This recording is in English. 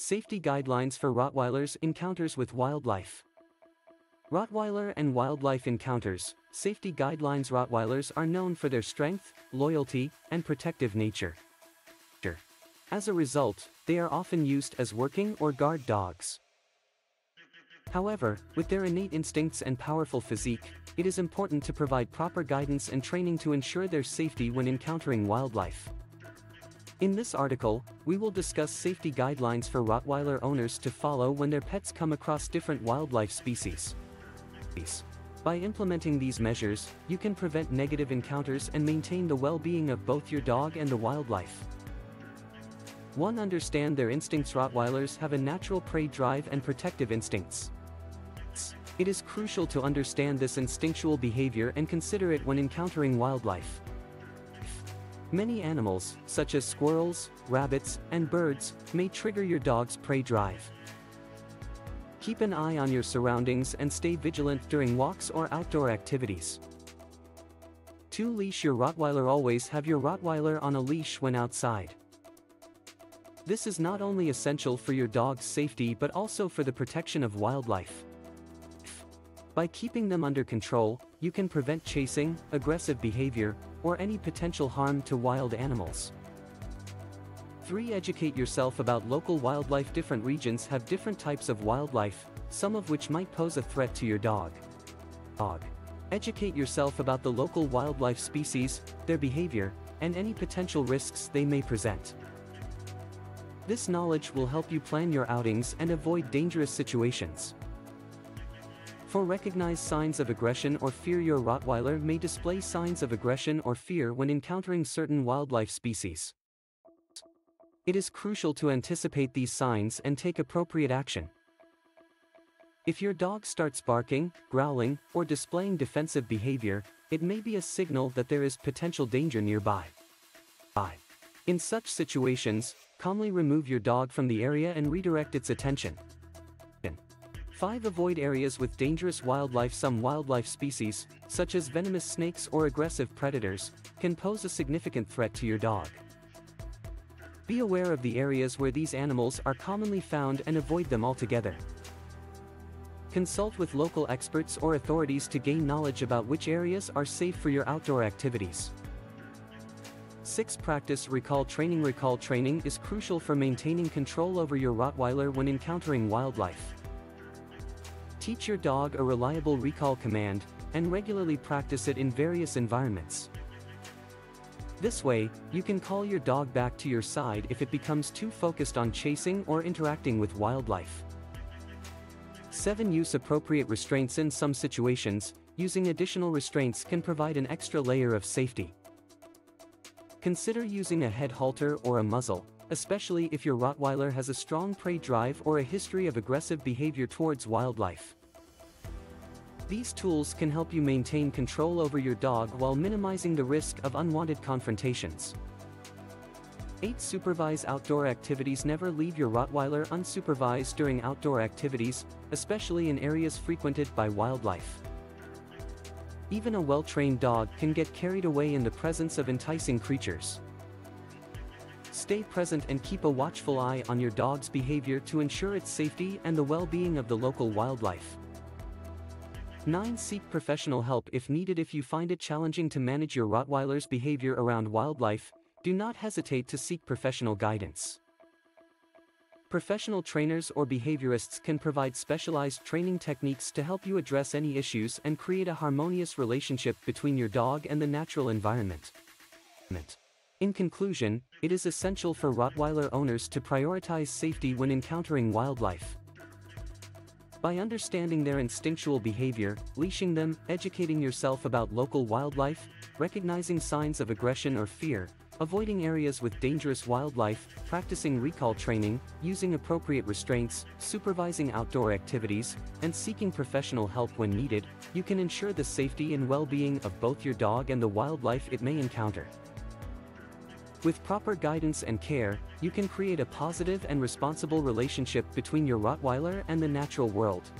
Safety Guidelines for Rottweilers Encounters with Wildlife Rottweiler and Wildlife Encounters Safety Guidelines Rottweilers are known for their strength, loyalty, and protective nature. As a result, they are often used as working or guard dogs. However, with their innate instincts and powerful physique, it is important to provide proper guidance and training to ensure their safety when encountering wildlife. In this article, we will discuss safety guidelines for Rottweiler owners to follow when their pets come across different wildlife species. By implementing these measures, you can prevent negative encounters and maintain the well-being of both your dog and the wildlife. 1. Understand their instincts Rottweilers have a natural prey drive and protective instincts. It is crucial to understand this instinctual behavior and consider it when encountering wildlife. Many animals, such as squirrels, rabbits, and birds, may trigger your dog's prey drive. Keep an eye on your surroundings and stay vigilant during walks or outdoor activities. 2. Leash your Rottweiler Always have your Rottweiler on a leash when outside. This is not only essential for your dog's safety but also for the protection of wildlife. By keeping them under control, you can prevent chasing, aggressive behavior, or any potential harm to wild animals. 3. Educate yourself about local wildlife Different regions have different types of wildlife, some of which might pose a threat to your dog. Dog. Educate yourself about the local wildlife species, their behavior, and any potential risks they may present. This knowledge will help you plan your outings and avoid dangerous situations. For recognize signs of aggression or fear Your Rottweiler may display signs of aggression or fear when encountering certain wildlife species. It is crucial to anticipate these signs and take appropriate action. If your dog starts barking, growling, or displaying defensive behavior, it may be a signal that there is potential danger nearby. In such situations, calmly remove your dog from the area and redirect its attention. 5. Avoid areas with dangerous wildlife Some wildlife species, such as venomous snakes or aggressive predators, can pose a significant threat to your dog. Be aware of the areas where these animals are commonly found and avoid them altogether. Consult with local experts or authorities to gain knowledge about which areas are safe for your outdoor activities. 6. Practice recall training Recall training is crucial for maintaining control over your Rottweiler when encountering wildlife. Teach your dog a reliable recall command, and regularly practice it in various environments. This way, you can call your dog back to your side if it becomes too focused on chasing or interacting with wildlife. 7. Use appropriate restraints in some situations, using additional restraints can provide an extra layer of safety. Consider using a head halter or a muzzle, especially if your Rottweiler has a strong prey drive or a history of aggressive behavior towards wildlife. These tools can help you maintain control over your dog while minimizing the risk of unwanted confrontations. 8. Supervise outdoor activities Never leave your Rottweiler unsupervised during outdoor activities, especially in areas frequented by wildlife. Even a well-trained dog can get carried away in the presence of enticing creatures. Stay present and keep a watchful eye on your dog's behavior to ensure its safety and the well-being of the local wildlife. 9. Seek professional help if needed If you find it challenging to manage your Rottweiler's behavior around wildlife, do not hesitate to seek professional guidance. Professional trainers or behaviorists can provide specialized training techniques to help you address any issues and create a harmonious relationship between your dog and the natural environment. In conclusion, it is essential for Rottweiler owners to prioritize safety when encountering wildlife. By understanding their instinctual behavior, leashing them, educating yourself about local wildlife, recognizing signs of aggression or fear, avoiding areas with dangerous wildlife, practicing recall training, using appropriate restraints, supervising outdoor activities, and seeking professional help when needed, you can ensure the safety and well-being of both your dog and the wildlife it may encounter. With proper guidance and care, you can create a positive and responsible relationship between your Rottweiler and the natural world.